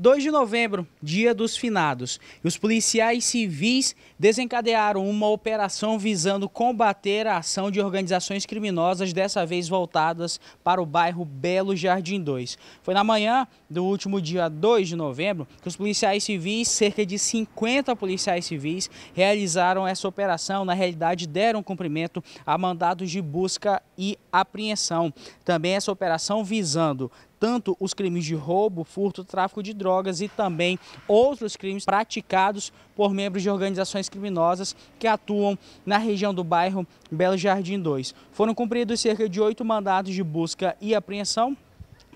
2 de novembro, dia dos finados, e os policiais civis desencadearam uma operação visando combater a ação de organizações criminosas, dessa vez voltadas para o bairro Belo Jardim 2. Foi na manhã do último dia 2 de novembro que os policiais civis, cerca de 50 policiais civis, realizaram essa operação. Na realidade, deram cumprimento a mandados de busca e apreensão. Também essa operação visando tanto os crimes de roubo, furto, tráfico de drogas e também outros crimes praticados por membros de organizações criminosas que atuam na região do bairro Belo Jardim 2. Foram cumpridos cerca de oito mandados de busca e apreensão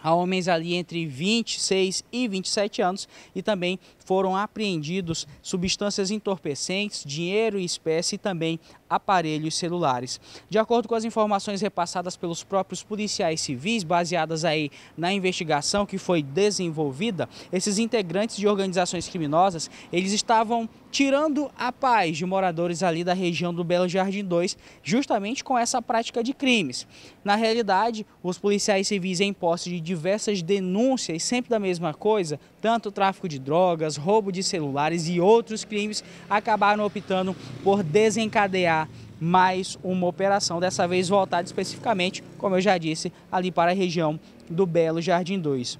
a homens ali entre 26 e 27 anos e também foram apreendidos substâncias entorpecentes, dinheiro e espécie e também aparelhos celulares. De acordo com as informações repassadas pelos próprios policiais civis, baseadas aí na investigação que foi desenvolvida, esses integrantes de organizações criminosas, eles estavam tirando a paz de moradores ali da região do Belo Jardim 2, justamente com essa prática de crimes. Na realidade, os policiais civis em posse de diversas denúncias, sempre da mesma coisa, tanto tráfico de drogas, roubo de celulares e outros crimes, acabaram optando por desencadear mais uma operação, dessa vez voltada especificamente, como eu já disse, ali para a região do Belo Jardim 2.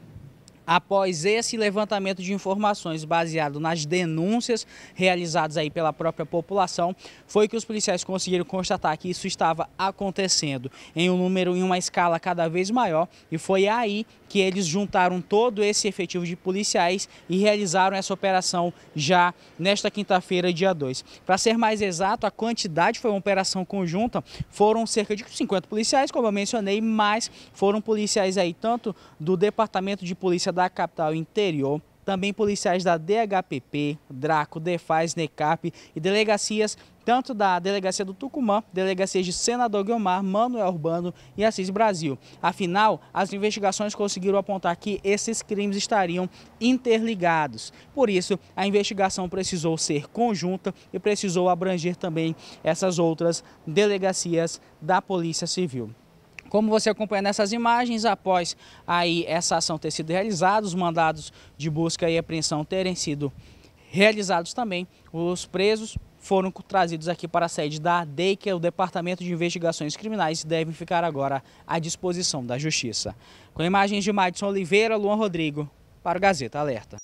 Após esse levantamento de informações baseado nas denúncias realizadas aí pela própria população, foi que os policiais conseguiram constatar que isso estava acontecendo em um número, em uma escala cada vez maior, e foi aí que eles juntaram todo esse efetivo de policiais e realizaram essa operação já nesta quinta-feira, dia 2. Para ser mais exato, a quantidade foi uma operação conjunta, foram cerca de 50 policiais, como eu mencionei, mas foram policiais aí tanto do Departamento de Polícia da capital interior, também policiais da DHPP, Draco, Defaz, NECAP e delegacias tanto da Delegacia do Tucumã, Delegacias de Senador Guilmar, Manuel Urbano e Assis Brasil. Afinal, as investigações conseguiram apontar que esses crimes estariam interligados. Por isso, a investigação precisou ser conjunta e precisou abranger também essas outras delegacias da Polícia Civil. Como você acompanha nessas imagens, após aí essa ação ter sido realizada, os mandados de busca e apreensão terem sido realizados também, os presos foram trazidos aqui para a sede da ADEI, que é o Departamento de Investigações Criminais, e devem ficar agora à disposição da Justiça. Com imagens de Madison Oliveira, Luan Rodrigo, para o Gazeta Alerta.